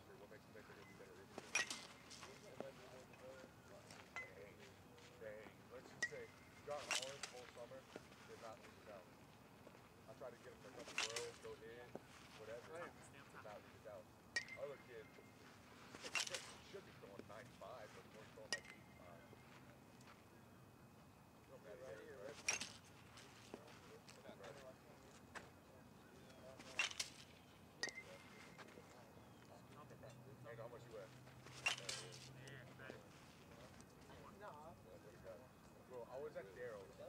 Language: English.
faster? What makes it make a difference? was that Daryl?